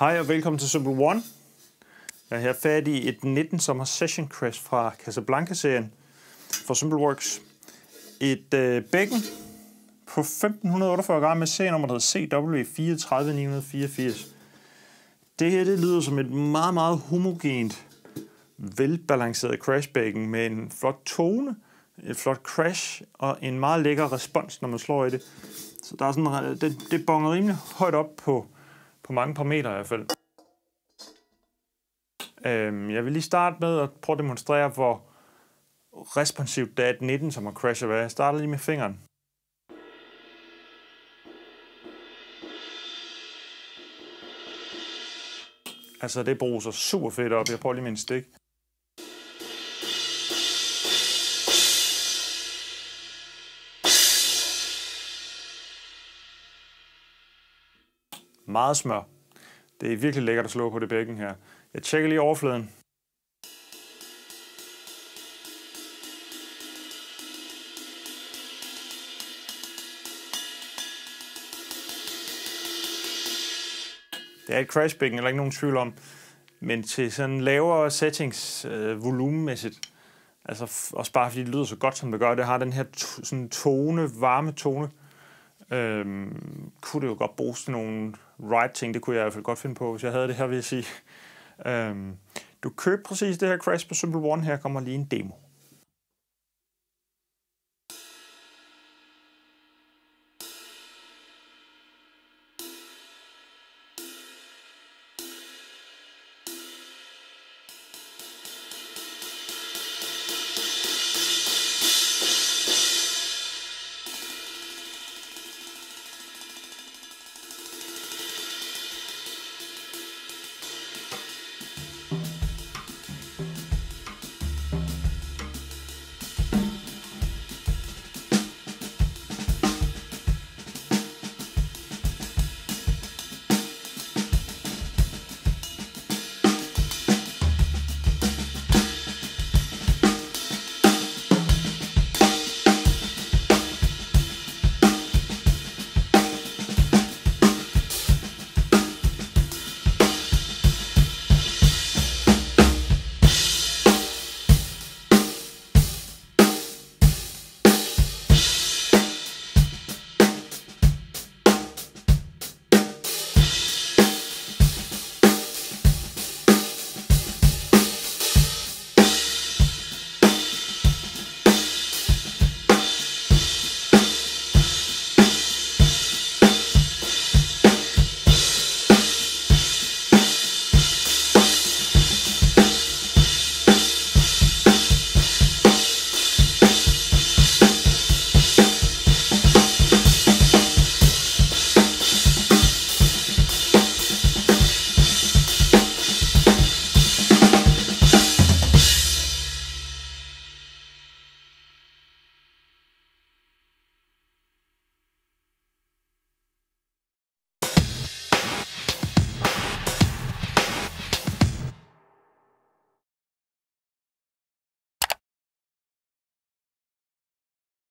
Hej og velkommen til Simple One. Jeg er her fat i et 19 sommer session crash fra Casablanca-serien for SimpleWorks. Et øh, bækken på 1548 gram med serienummer, der hedder CW34984. Det her det lyder som et meget, meget homogent, velbalanceret crashbækken med en flot tone, et flot crash og en meget lækker respons, når man slår i det. Så der er sådan, øh, det, det bonger rimelig højt op på, på mange parametre i hvert fald. Øhm, jeg vil lige starte med at prøve at demonstrere, hvor responsivt det er et 19, som har crashet. Jeg starter lige med fingeren. Altså, det bruger super fedt op. Jeg prøver lige med en stik. Meget smør. Det er virkelig lækkert at slå på det bækken her. Jeg tjekker lige overfladen. Det er et crashbækken, eller ikke nogen tvivl om. Men til sådan lavere settings øh, volumenmæssigt, altså også bare fordi det lyder så godt, som det gør, det har den her sådan tone, varme tone, øhm, kunne det jo godt bruges til nogle right ting. Det kunne jeg i hvert fald godt finde på, hvis jeg havde det her, vil jeg sige. Øhm, du køber præcis det her Crash på Simple One. Her kommer lige en demo.